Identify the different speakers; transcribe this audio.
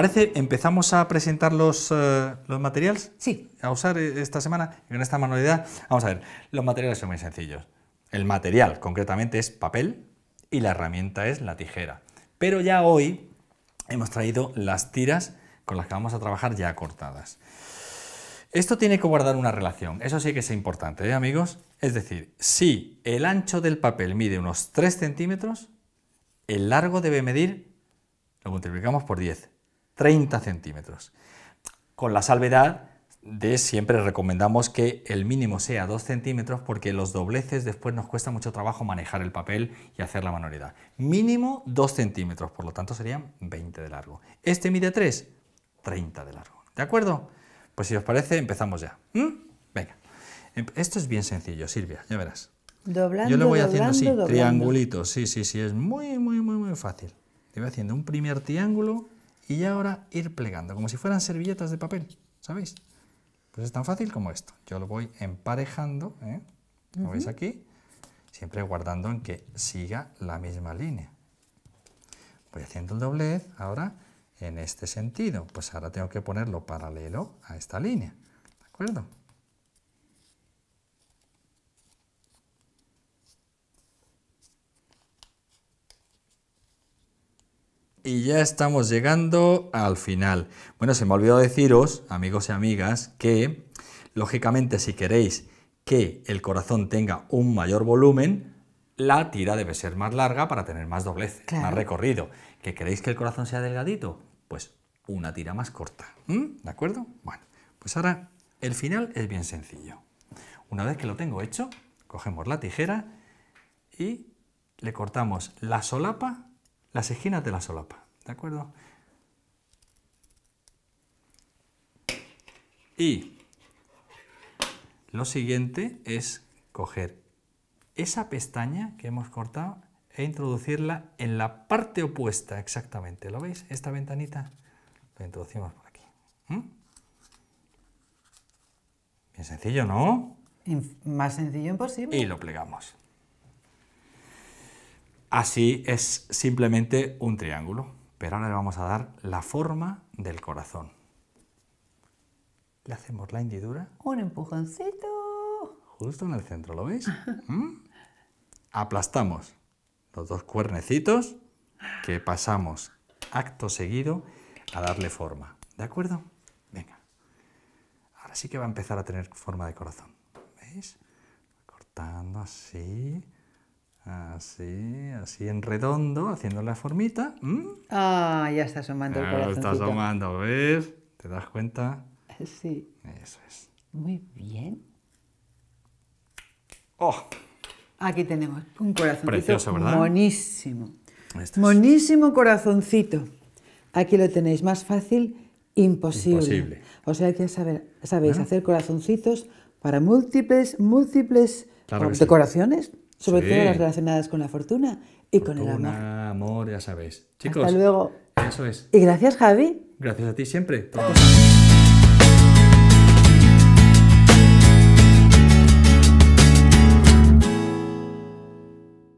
Speaker 1: parece, empezamos a presentar los, eh, los materiales
Speaker 2: Sí.
Speaker 1: a usar eh, esta semana en esta manualidad. Vamos a ver, los materiales son muy sencillos. El material concretamente es papel y la herramienta es la tijera. Pero ya hoy hemos traído las tiras con las que vamos a trabajar ya cortadas. Esto tiene que guardar una relación, eso sí que es importante, ¿eh, amigos? Es decir, si el ancho del papel mide unos 3 centímetros, el largo debe medir, lo multiplicamos por 10, 30 centímetros. Con la salvedad de siempre recomendamos que el mínimo sea 2 centímetros porque los dobleces después nos cuesta mucho trabajo manejar el papel y hacer la manualidad. Mínimo 2 centímetros, por lo tanto serían 20 de largo. Este mide 3, 30 de largo. ¿De acuerdo? Pues si os parece, empezamos ya. ¿Mm? Venga. Em- Esto es bien sencillo, Silvia, ya verás.
Speaker 2: Doblando,
Speaker 1: Yo lo voy haciendo así,
Speaker 2: doblando.
Speaker 1: triangulitos, sí, sí, sí, es muy, muy, muy, muy fácil. Le voy haciendo un primer triángulo y ya ahora ir plegando, como si fueran servilletas de papel, ¿sabéis? Pues es tan fácil como esto. Yo lo voy emparejando, ¿eh? ¿Lo veis aquí? Siempre guardando en que siga la misma línea. Voy haciendo el doblez ahora en este sentido. Pues ahora tengo que ponerlo paralelo a esta línea. ¿De acuerdo? Y ya estamos llegando al final. Bueno, se me olvidó deciros, amigos y amigas, que lógicamente si queréis que el corazón tenga un mayor volumen, la tira debe ser más larga para tener más doblez,
Speaker 2: Claro.
Speaker 1: más recorrido. ¿Que queréis que el corazón sea delgadito? Pues una tira más corta. ¿Mm? ¿De acuerdo? Bueno, pues ahora el final es bien sencillo. Una vez que lo tengo hecho, cogemos la tijera y le cortamos la solapa, las esquinas de la solapa, ¿de acuerdo? Y lo siguiente es coger esa pestaña que hemos cortado e introducirla en la parte opuesta exactamente. ¿Lo veis? Esta ventanita la introducimos por aquí. ¿Mm? Bien sencillo, ¿no?
Speaker 2: Más sencillo imposible.
Speaker 1: y lo plegamos. Así es simplemente un triángulo, pero ahora le vamos a dar la forma del corazón. Le hacemos la hendidura
Speaker 2: Un empujoncito.
Speaker 1: justo en el centro, ¿lo veis? ¿Mm? Aplastamos los dos cuernecitos que pasamos acto seguido a darle forma. ¿De acuerdo? Venga. Ahora sí que va a empezar a tener forma de corazón. ¿Veis? Cortando así, así, así en redondo, haciendo la formita. ¿Mm?
Speaker 2: Ah, ya está asomando el
Speaker 1: Ah,
Speaker 2: corazoncito.
Speaker 1: está asomando, ¿ves? ¿Te das cuenta?
Speaker 2: Sí.
Speaker 1: Eso es.
Speaker 2: Muy bien.
Speaker 1: ¡Oh!
Speaker 2: Aquí tenemos un corazoncito
Speaker 1: Precioso, ¿verdad?
Speaker 2: monísimo.
Speaker 1: Esto es.
Speaker 2: Monísimo corazoncito. Aquí lo tenéis, más fácil, imposible.
Speaker 1: Imposible.
Speaker 2: O sea que saber, sabéis
Speaker 1: Bueno.
Speaker 2: hacer corazoncitos para múltiples, múltiples
Speaker 1: Claro que sí.
Speaker 2: Sobre
Speaker 1: Sí.
Speaker 2: todo las relacionadas con la fortuna y con el amor.
Speaker 1: Fortuna, amor, ya sabéis. Chicos,
Speaker 2: Hasta luego.
Speaker 1: eso es.
Speaker 2: Y gracias, Javi.
Speaker 1: Gracias a ti siempre.